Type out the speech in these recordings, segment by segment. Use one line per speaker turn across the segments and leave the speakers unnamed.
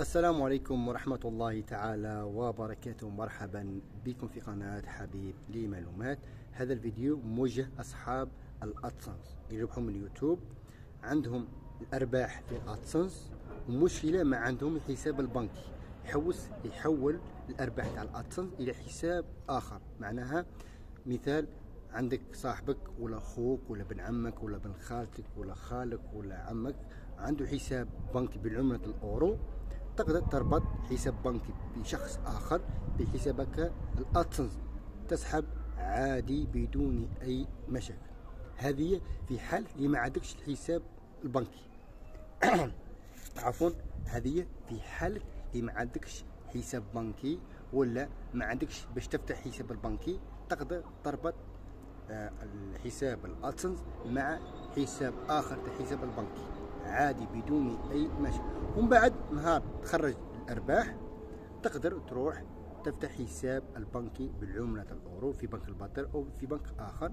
السلام عليكم ورحمة الله تعالى وبركاته. مرحبا بكم في قناة حبيب لمعلومات. هذا الفيديو موجه أصحاب الأدسنس. يربحوا من اليوتيوب عندهم الأرباح في الأدسنس. ومشكلة ما عندهم الحساب البنكي. يحوس يحول الأرباح تاع الأدسنس إلى حساب آخر. معناها مثال عندك صاحبك ولا أخوك ولا ابن عمك ولا ابن خالتك ولا خالك ولا عمك عنده حساب بنكي بالعملة الأورو. تقدر تربط حساب بنكي بشخص آخر بحسابك الأدسنس تسحب عادي بدون أي مشاكل. هذه في حال اللي ما عندكش الحساب البنكي. عفوا هذه في حال اللي ما عندكش حساب بنكي ولا ما عندكش باش تفتح حساب البنكي تقدر تربط آه، الحساب الادسنس مع حساب آخر حساب البنكي. عادي بدون أي مشاكل. ومن بعد نهار تخرج الأرباح تقدر تروح تفتح حساب البنكي بالعملة الأورو في بنك البطل أو في بنك آخر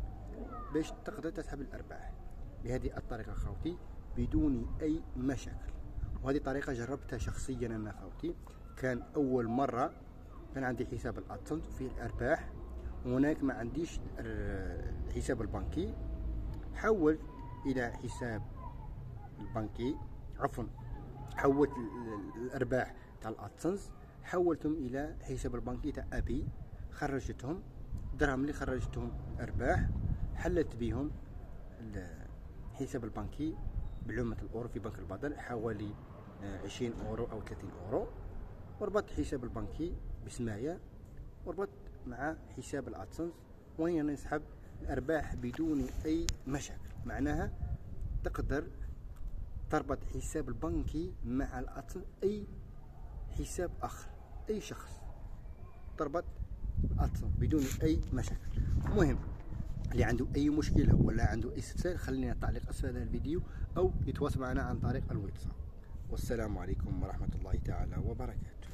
باش تقدر تسحب الأرباح. بهذه الطريقة خوتي بدون أي مشاكل. وهذه طريقة جربتها شخصيا أنا خوتي. كان أول مرة كان عندي حساب الأدسنس فيه الأرباح. وهناك ما عنديش الحساب البنكي. حولت إلى حساب البنكي عفوا حولت الأرباح تاع الأدسنس حولتهم إلى حساب البنكي تاع أبي خرجتهم الدرهم اللي خرجتهم أرباح حلت بهم الحساب البنكي بعملة الأورو في بنك البدر حوالي آه، عشرين أورو أو ثلاثين أورو وربطت حساب البنكي بسمايا وربطت مع حساب الادسنس وين نسحب الأرباح بدون أي مشاكل. معناها تقدر تربط حساب البنكي مع الادسنس أي حساب آخر أي شخص. تربط أتصل بدون أي مشاكل. مهم. اللي عنده أي مشكلة ولا عنده أي استفسار خلينا تعليق أسفل الفيديو أو يتواصل معنا عن طريق الواتساب والسلام عليكم ورحمة الله تعالى وبركاته.